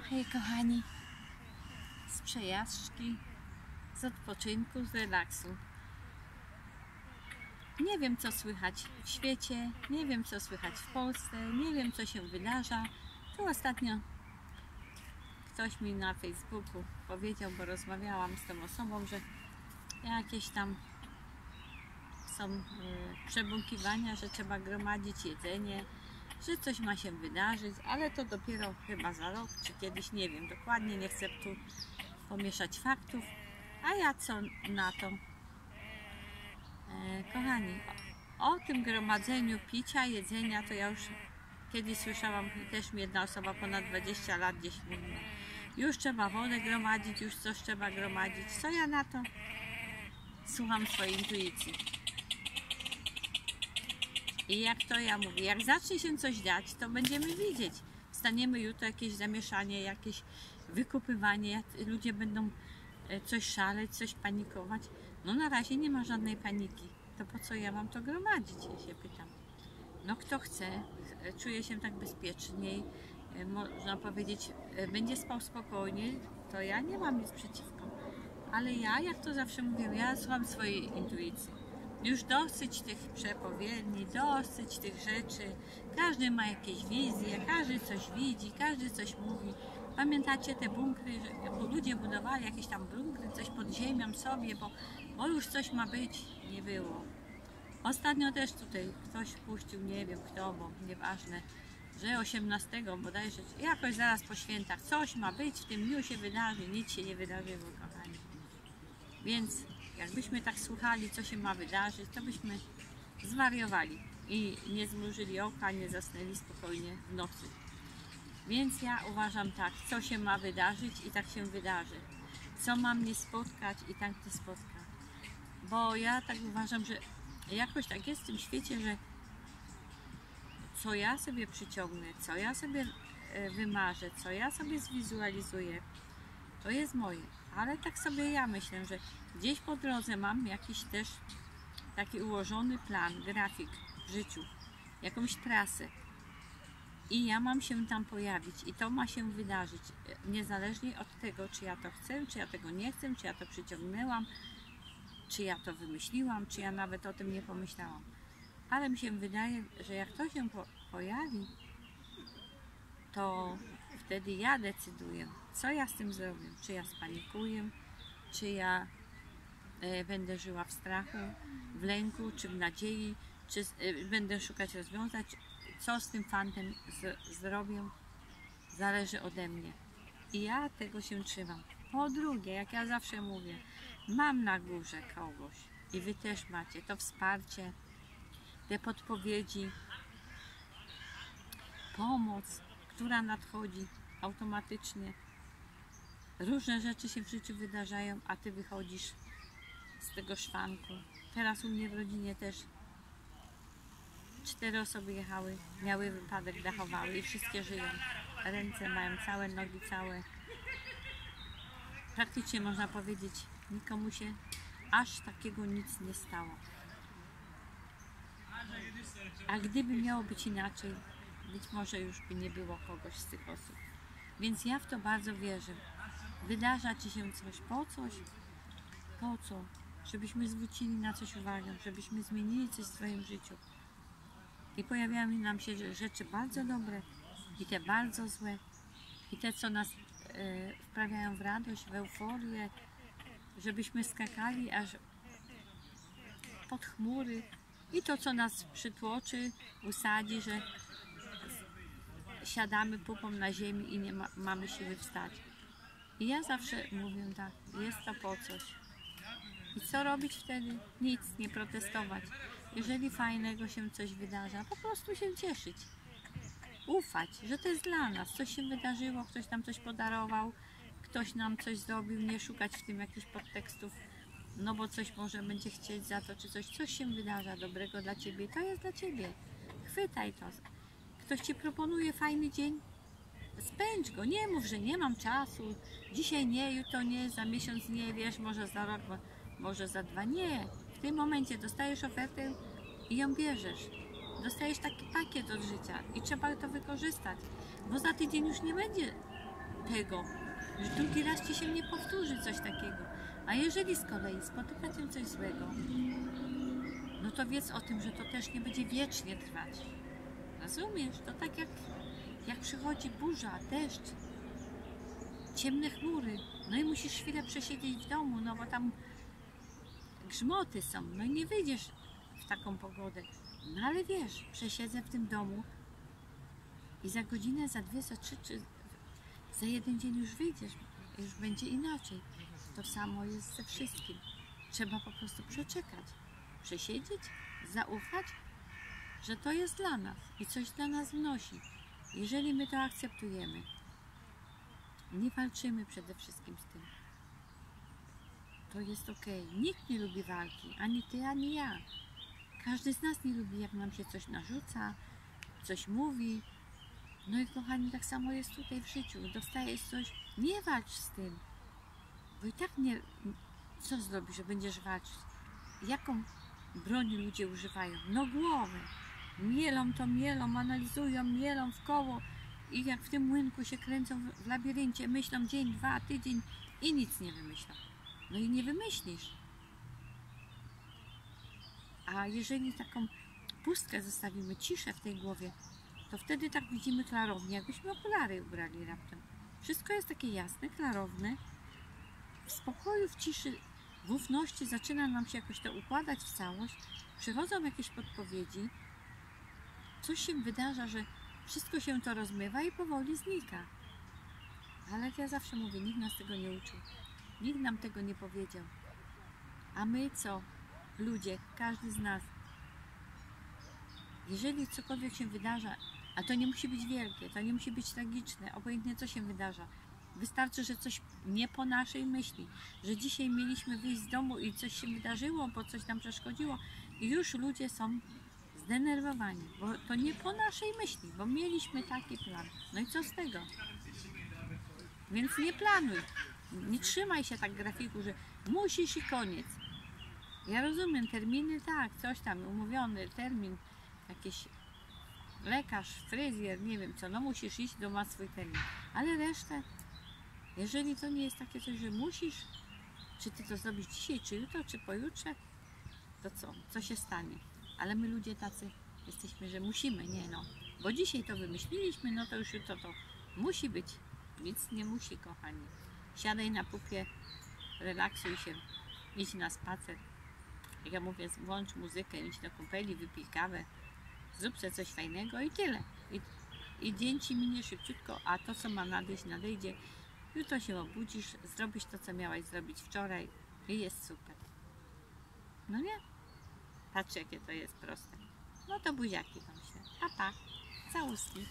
hej kochani, z przejażdżki, z odpoczynku, z relaksu. Nie wiem co słychać w świecie, nie wiem co słychać w Polsce, nie wiem co się wydarza. Tu ostatnio ktoś mi na Facebooku powiedział, bo rozmawiałam z tą osobą, że jakieś tam są y, przebąkiwania, że trzeba gromadzić jedzenie, że coś ma się wydarzyć, ale to dopiero chyba za rok, czy kiedyś, nie wiem dokładnie, nie chcę tu pomieszać faktów. A ja co na to? E, kochani, o, o tym gromadzeniu picia, jedzenia to ja już kiedyś słyszałam, też mi jedna osoba ponad 20 lat gdzieś mówiła. Już trzeba wodę gromadzić, już coś trzeba gromadzić. Co ja na to? Słucham swojej intuicji. I jak to ja mówię, jak zacznie się coś dziać, to będziemy widzieć. Staniemy jutro jakieś zamieszanie, jakieś wykupywanie, ludzie będą e, coś szaleć, coś panikować. No na razie nie ma żadnej paniki. To po co ja mam to gromadzić, ja się pytam. No kto chce, e, czuje się tak bezpieczniej, e, można powiedzieć, będzie spał spokojnie, to ja nie mam nic przeciwko. Ale ja, jak to zawsze mówię, ja słucham swojej intuicji. Już dosyć tych przepowiedni, dosyć tych rzeczy. Każdy ma jakieś wizje, każdy coś widzi, każdy coś mówi. Pamiętacie te bunkry, że ludzie budowali jakieś tam bunkry, coś pod ziemią sobie, bo, bo już coś ma być, nie było. Ostatnio też tutaj ktoś puścił, nie wiem kto, bo nieważne, że 18 bodajże, jakoś zaraz po świętach, coś ma być, w tym dniu się wydarzy, nic się nie wydarzyło, kochani. Więc Jakbyśmy tak słuchali, co się ma wydarzyć, to byśmy zwariowali i nie zmrużyli oka, nie zasnęli spokojnie w nocy. Więc ja uważam tak, co się ma wydarzyć i tak się wydarzy. Co ma mnie spotkać i tak mnie spotka. Bo ja tak uważam, że jakoś tak jest w tym świecie, że co ja sobie przyciągnę, co ja sobie e, wymarzę, co ja sobie zwizualizuję, to jest moje. Ale tak sobie ja myślę, że gdzieś po drodze mam jakiś też taki ułożony plan, grafik w życiu, jakąś trasę. I ja mam się tam pojawić i to ma się wydarzyć, niezależnie od tego, czy ja to chcę, czy ja tego nie chcę, czy ja to przyciągnęłam, czy ja to wymyśliłam, czy ja nawet o tym nie pomyślałam. Ale mi się wydaje, że jak to się po pojawi, to wtedy ja decyduję, co ja z tym zrobię. Czy ja spanikuję, czy ja e, będę żyła w strachu, w lęku, czy w nadziei, czy e, będę szukać rozwiązań, co z tym fantem z, zrobię, zależy ode mnie. I ja tego się trzymam. Po drugie, jak ja zawsze mówię, mam na górze kogoś i wy też macie to wsparcie, te podpowiedzi, pomoc, która nadchodzi automatycznie. Różne rzeczy się w życiu wydarzają, a ty wychodzisz z tego szwanku. Teraz u mnie w rodzinie też cztery osoby jechały, miały wypadek, dachowały i wszystkie żyją. Ręce mają całe, nogi całe. Praktycznie można powiedzieć, nikomu się aż takiego nic nie stało. A gdyby miało być inaczej, być może już by nie było kogoś z tych osób. Więc ja w to bardzo wierzę. Wydarza Ci się coś po coś, po co? Żebyśmy zwrócili na coś uwagę, żebyśmy zmienili coś w swoim życiu. I pojawiają nam się rzeczy bardzo dobre i te bardzo złe i te, co nas e, wprawiają w radość, w euforię, żebyśmy skakali aż pod chmury i to, co nas przytłoczy, usadzi, że siadamy pupą na ziemi i nie ma, mamy siły wstać. I ja zawsze mówię tak, jest to po coś. I co robić wtedy? Nic, nie protestować. Jeżeli fajnego się coś wydarza, po prostu się cieszyć. Ufać, że to jest dla nas. Coś się wydarzyło, ktoś nam coś podarował, ktoś nam coś zrobił, nie szukać w tym jakichś podtekstów, no bo coś może będzie chcieć za to, czy coś, coś się wydarza dobrego dla Ciebie, to jest dla Ciebie. Chwytaj to, ktoś Ci proponuje fajny dzień, spędź go, nie mów, że nie mam czasu, dzisiaj nie, jutro nie, za miesiąc nie, wiesz, może za rok, może za dwa, nie. W tym momencie dostajesz ofertę i ją bierzesz. Dostajesz taki pakiet od życia i trzeba to wykorzystać, bo za tydzień już nie będzie tego, że drugi raz ci się nie powtórzy coś takiego. A jeżeli z kolei spotyka cię coś złego, no to wiedz o tym, że to też nie będzie wiecznie trwać. Rozumiesz? To tak jak, jak przychodzi burza, deszcz, ciemne chmury, no i musisz chwilę przesiedzieć w domu, no bo tam grzmoty są, no i nie wyjdziesz w taką pogodę. No ale wiesz, przesiedzę w tym domu i za godzinę, za dwie, za trzy, czy za jeden dzień już wyjdziesz, już będzie inaczej. To samo jest ze wszystkim. Trzeba po prostu przeczekać, przesiedzieć, zaufać, że to jest dla nas i coś dla nas wnosi. Jeżeli my to akceptujemy, nie walczymy przede wszystkim z tym. To jest ok. Nikt nie lubi walki, ani ty, ani ja. Każdy z nas nie lubi, jak nam się coś narzuca, coś mówi. No i kochani, tak samo jest tutaj w życiu. Dostajesz coś, nie walcz z tym. Bo i tak nie. Co zrobisz, że będziesz walczyć? Jaką broń ludzie używają? No głowę. Mielą to, mielą, analizują, mielą w koło i jak w tym młynku się kręcą w- w labiryncie, myślą dzień, dwa, tydzień i nic nie wymyślą. No i nie wymyślisz. A jeżeli taką pustkę zostawimy, ciszę w tej głowie, to wtedy tak widzimy klarownie, jakbyśmy okulary ubrali raptem. Wszystko jest takie jasne, klarowne. W spokoju, w ciszy, w ufności zaczyna nam się jakoś to układać w całość. Przychodzą jakieś podpowiedzi, coś się wydarza, że wszystko się to rozmywa i powoli znika. Ale ja zawsze mówię, nikt nas tego nie uczył. Nikt nam tego nie powiedział. A my co? Ludzie, każdy z nas. Jeżeli cokolwiek się wydarza, a to nie musi być wielkie, to nie musi być tragiczne, obojętnie co się wydarza. Wystarczy, że coś nie po naszej myśli, że dzisiaj mieliśmy wyjść z domu i coś się wydarzyło, bo coś nam przeszkodziło i już ludzie są zdenerwowani, bo to nie po naszej myśli, bo mieliśmy taki plan. No i co z tego? Więc nie planuj. Nie trzymaj się tak grafiku, że musisz i koniec. Ja rozumiem, terminy tak, coś tam, umówiony termin, jakiś lekarz, fryzjer, nie wiem co, no musisz iść, to ma swój termin. Ale resztę, jeżeli to nie jest takie coś, że musisz, czy ty to zrobisz dzisiaj, czy jutro, czy pojutrze, to co? Co się stanie? Ale my ludzie tacy jesteśmy, że musimy, nie no. Bo dzisiaj to wymyśliliśmy, no to już jutro to musi być. Nic nie musi, kochani. Siadaj na pupie, relaksuj się, idź na spacer. Jak ja mówię, włącz muzykę, idź do kąpieli, wypij kawę, zrób sobie coś fajnego i tyle. I, I dzień ci minie szybciutko, a to, co ma nadejść, nadejdzie. Jutro się obudzisz, zrobisz to, co miałaś zrobić wczoraj i jest super. No nie? Patrz, jakie to jest proste. No to buziaki wam się. Pa, pa. Całuski.